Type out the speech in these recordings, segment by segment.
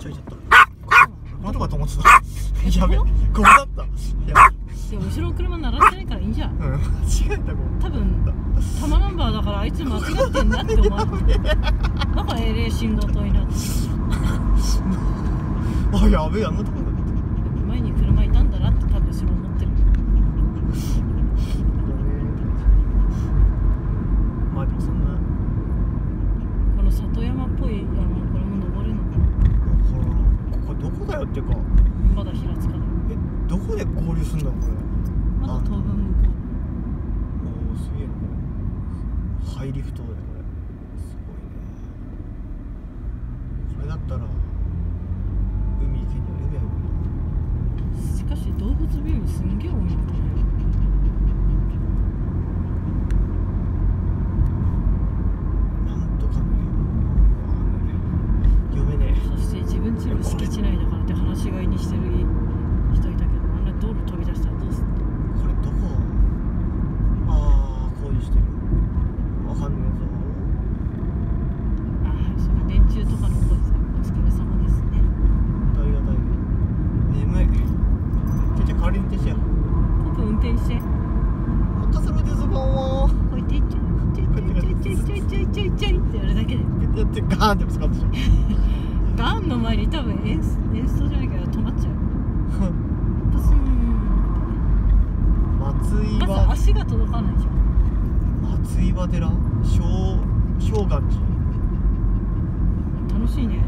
ちょいちゃったこのと思ってた。やべここだった。やい。や後ろの車鳴らしてないからいいんじゃんべうん間違えたこ多分玉ナンバーだからあいつ間違ってんなって思われてだからえれ信号灯になってあやべえあんなとこだった前に車いたんだなって多分後ろ思ってるごめんまあでもそんなこの里山っぽい山これも登れるのかここどこだよっていうか。なまだ平塚だよえどこで合流すんだこれ。まだ当分向こおおすげえなこれ。ハイリフトだよこれってガーンってぶつかったでしょガンの前に多分エンスエンストじゃないから止まっちゃう。パスン松井まずは足が届かないじゃん。松井は寺？小小願寺？楽しいね。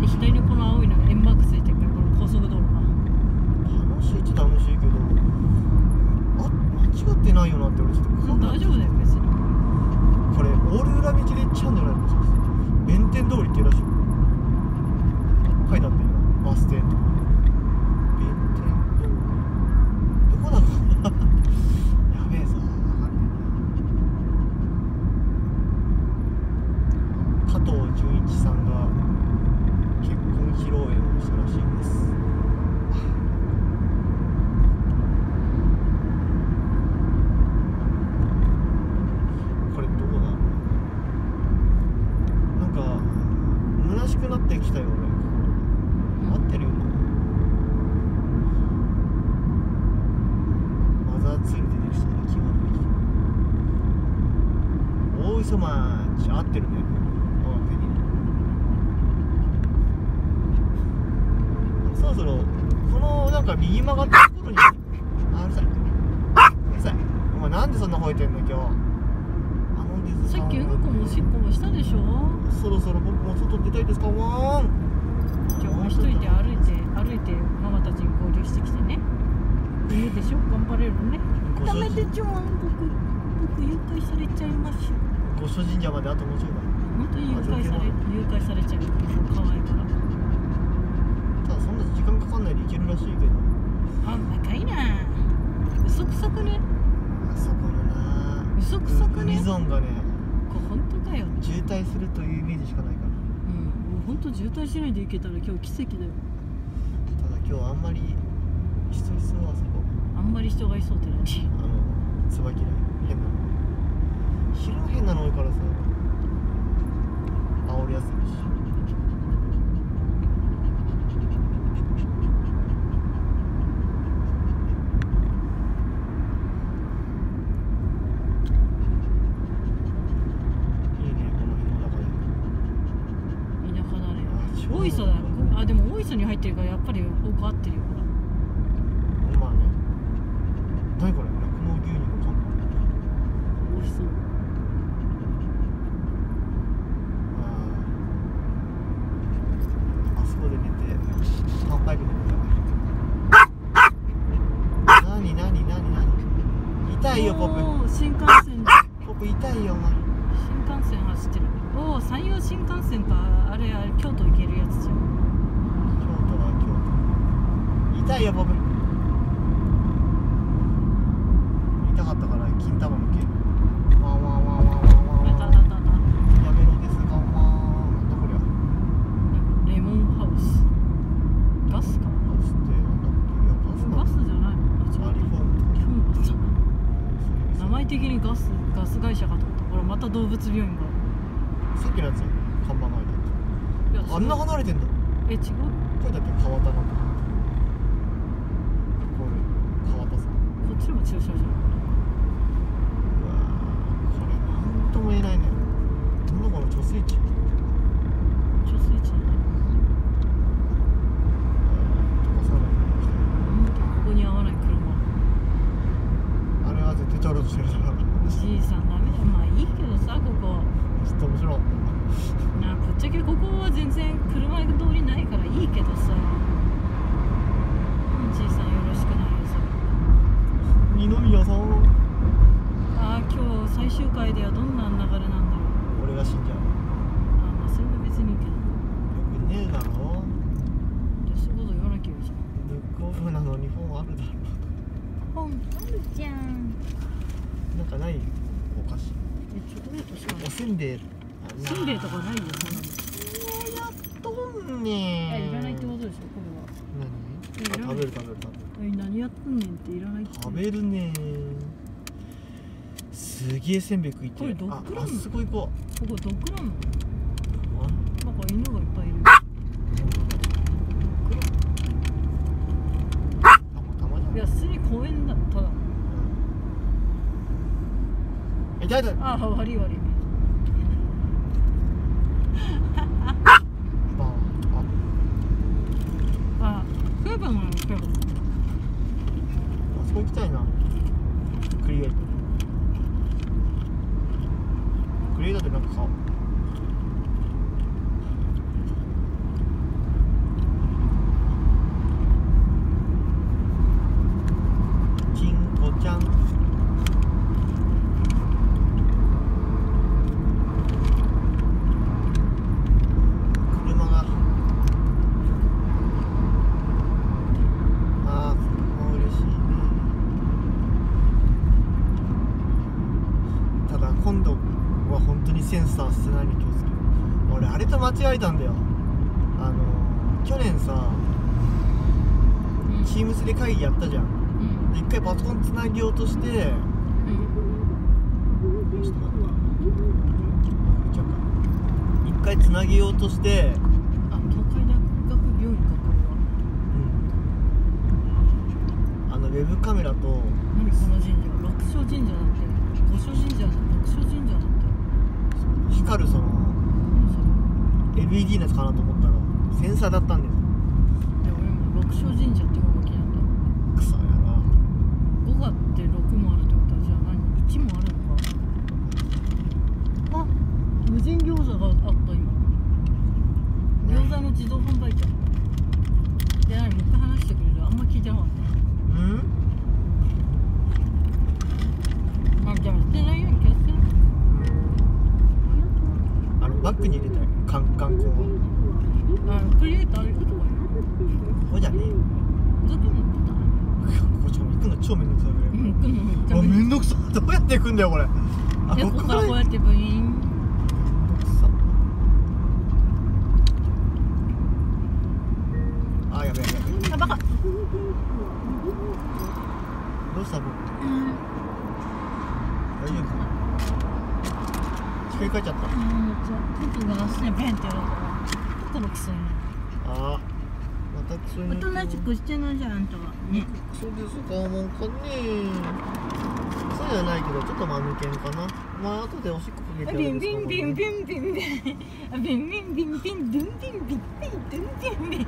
で左にこの青いのが円マークついてるからこの高速道路が。楽しいっちゃ楽しいけどあ間違ってないよなって俺ちょっとうん大丈夫だよ別にこれオール裏道で行っちゃうんじゃないの弁天通りっていうらしいよ書いてあったよバス停弁天通りどこだろうやべえぞわかんねえな加藤純一さんが結婚披露宴をしたらしいですこれどこだなんか虚しくなってきたよ俺合ってるよなマザー2に出てる人が際どい大磯町合ってるね。あフェリーそろそろこのなんか右曲がったところにあうるさい。うるさい。お前なんでそんな吠えてんの今日あの水さっきうんこもおしっこもしたでしょ？そろそろ僕も外出たいですかわーん。じゃあ一人で歩いて歩いてママたちに合流してきてね。いいでしょ？頑張れるね。ダメで人ちょ僕僕誘拐されちゃいましご主人者まであともうちょいだ本当に誘拐され誘拐されちゃう。可愛いから。ただそんな時間かかんないで行けるらしいけど。あ若いな。嘘くさくね。あそこのな。嘘くさくね。海ゾーンがねこれ本当かよ。渋滞するというイメージしかないから。うん。もう本当渋滞しないで行けたら今日奇跡だよ。ただ今日あんまり人いそうあそこ。あんまり人がいそうって何あの椿ライン。変なの昼間変なの多いからさ。煽りやすいし。いいねこの辺の中で。田舎だね。あ超大磯だ。あでも大磯に入ってるからやっぱり方向合ってるよ。ほらまあね何これ酪農牛乳の看美味しそう板あーあそこで寝てタンパイプで寝たなになになになに痛いよポおプ。ー新幹線。ポプ痛いよお前。新幹線走ってる。おお山陽新幹線かあれあれ京都行けるやつじゃん。京都は京都。痛いよポプ痛かったから金玉の毛ワンワンワンワンワンワンあたワンたたたやめろですがワンなんだこりゃレモンハウスガスかガスってなんだっけいやガスなのガスじゃないあ違うあリフォームリフォームだったそういう名前的にガスガス会社かと思った。ほらまた動物病院が。さっきのやつ看板が開いていやあんな離れてんだ。え違う？これだっけ川田のこれ川田さん。こっちも駐車場うわーこれなんとも言えないね。どの子の貯水池貯水池とかさここに合わない車あれは絶対取ろうとしてるからじいさんダメだよまあいいけどさここちょっと面白かったなあぶっちゃけここは全然車通りないからいいけどさじいさんよろしくないよそれ二宮さんああ今日最終回ではどんな流れなんだろう俺が死んじゃうあまあそれは別にいいけどよくねえだろじゃあそういうこと言わなきゃいいじゃんブックオフなのに本あるだろ本あるじゃんなんかないお菓子えチョコレートしかないおせんべいせんべいとかないよそんなのやっとんねえいらないってことでしょこ何あ食べる食べる食べる。何やってんねんっていらない食べるね。すげえせんべい食いてこれドッあグランあそこ行こここドッグランなんか犬がいっぱいいる。いや普通に公園だただうん。え痛い痛いああ悪い悪いバーンああクーバーもあるクーバーあそこ行きたいなクリエイトクリエイトってなんか買おうちんこちゃん車がああ嬉しいねただ今度は本当にセンサー捨てないに気をつける俺あれと間違えたんだよ。あの去年さうん。Teams で会議やったじゃん。うん。で一回パソコンつなげようとしてちょっと待ってあちゃうか一回つなげようとしてあ東海大学病院かこうん。あのウェブカメラとれは何この神社？六所神社だって。五所神社所神社だって。光るその LED のやつかなと思ったらセンサーだったんですいや俺も六所神社って方が気になっクソやなた5があって6もあるってことはじゃあ何1もあるのかあ無人餃子があった今餃子の自動販売機で何もう一回話してくれるあんま聞いてなかっうんたあじゃあしてないように気がするあのバッグに入れたいカンカンコンあクリエイターあることがここじゃねえよずっと思ってたここ超めんどくさ、くんのめっちゃあめんどくさどうやって行くんだよこれあここからこうやってブイーンさあやべやべやべあバカどうした僕大丈夫かひっくり返っちゃったうんめっちゃテントが足でベンってやるからこのクソにあーまたついおとなしくしてないじゃんあんたは。ね。そうですかもうかねそうじゃないけどちょっと間抜けんかな。まあ後でおしっこかけてやビンビンビンですかビンビンビンあビンビンビンビンドゥンビンビンビンドゥンビンビンか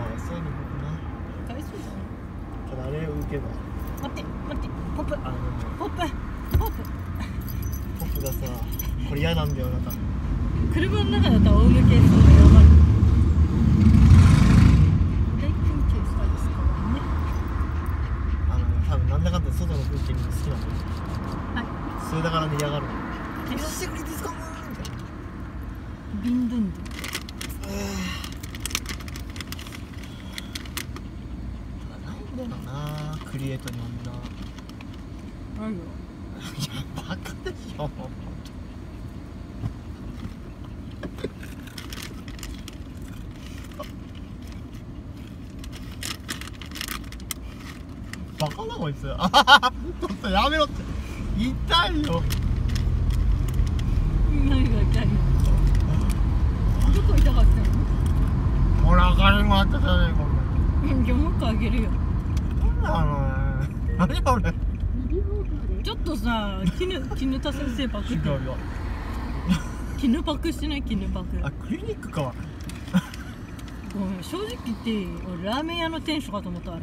わいそうに僕なかわいそうだただあれを受けばな待って待ってポップあのポップがさこれ嫌なんだよなんか。車の中だったら大抜けそうだよばい。大研究したですからね。あのね多分なんだかんだ外の風景見るの好きなんだよ。はい。それだからね嫌がる。けどしてくれですかみたいなビンドゥンドゥンただないんだよなクリエイトに女あるよいやバカでしょバカなこいつあははちょっとやめろって。痛いよ。何が痛いの？バカにもあったじゃねえかじゃあもう一個あげるよ。前なんなの何あれ？ちょっとさ絹絹田先生パクって。違うよ。絹パクしてない絹パク。あクリニックか。ごめん正直言っていい？俺ラーメン屋の店主かと思ったあれ